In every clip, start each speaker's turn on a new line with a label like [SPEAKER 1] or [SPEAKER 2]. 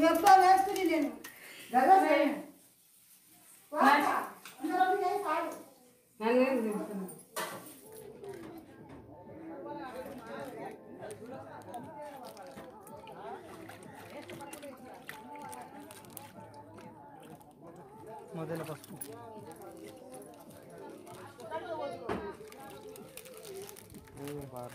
[SPEAKER 1] इसको वेस्ट नहीं लेना गलत है कौन था अंदर अभी नहीं साल मैंने नहीं
[SPEAKER 2] ಮೊದಲ ಫಸ್ಟು ಬಾರ್.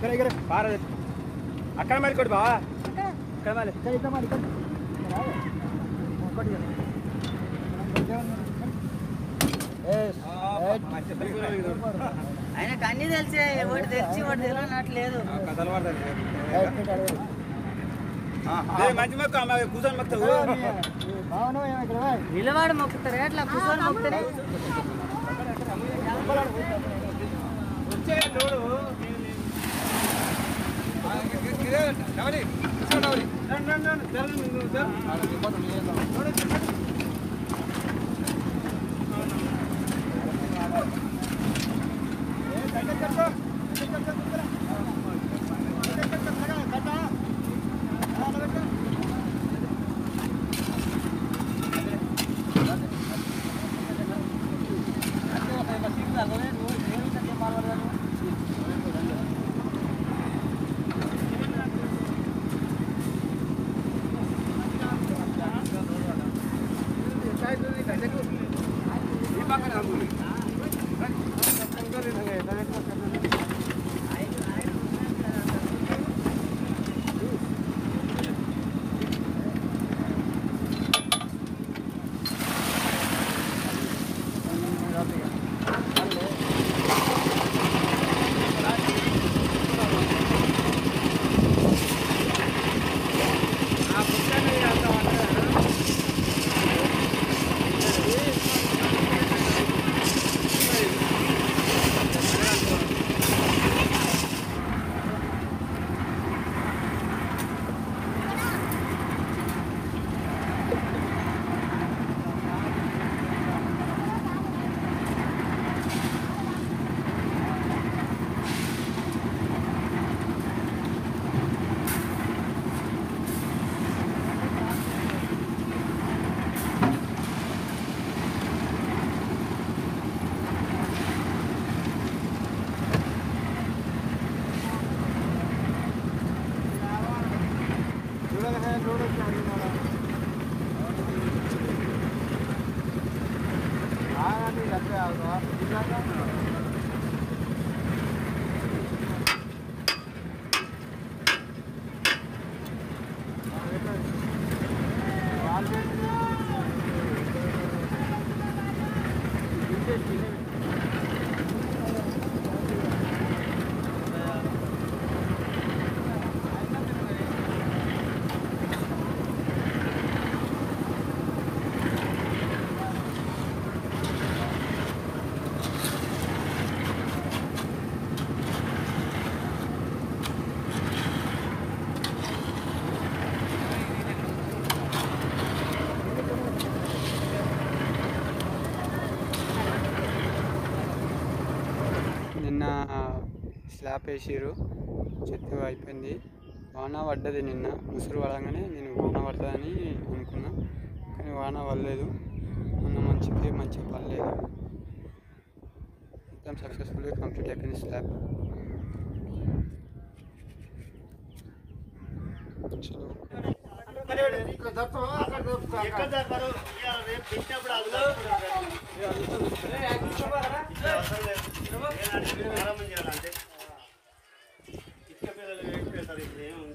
[SPEAKER 3] ఇక్కడ ఇక్కడ. పారదు అక్కడ మరి కొడు బావా. ఇక్కడ మరి ఇక్కడ ఇక్కడ
[SPEAKER 4] మరి ఇక్కడ.
[SPEAKER 5] ఆయనకు అన్ని తెలిసే ఒకటి తెచ్చి ఒకటి తెలియనట్లేదు
[SPEAKER 3] మంచి మొక్క కూర్చొని
[SPEAKER 5] నిలవాడు మొక్కుతారు. అట్లా కూర్చొని మొక్కుతారు.
[SPEAKER 3] ನೋಡಿ ನೋಡಿ ನಾನು ನಾನು ನಾನು ತೆರಳು ನಿಂತು ಸರ್ ನಾನು
[SPEAKER 4] のアプリなの？
[SPEAKER 6] స్లాబ్ వేసిర్రు చెత్త అయిపోయింది. వాన పడ్డది నిన్న. ముసురు పడగానే నేను వాన పడుతుందని అనుకున్నా. కానీ వాన పడలేదు. మొన్న మంచి మంచికి మంచిగా పడలేదు. మొత్తం సక్సెస్ఫుల్గా కంప్లీట్ అయిపోయింది స్లాబ్
[SPEAKER 7] ప్రారంభం చేయాలంటే Tá essa alegria. Né?